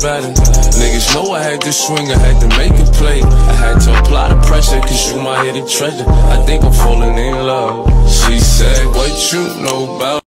better. Niggas know I had to swing, I had to make a play. I had to apply the pressure, cause you my hidden treasure. I think I'm falling in love. She said, What you know about?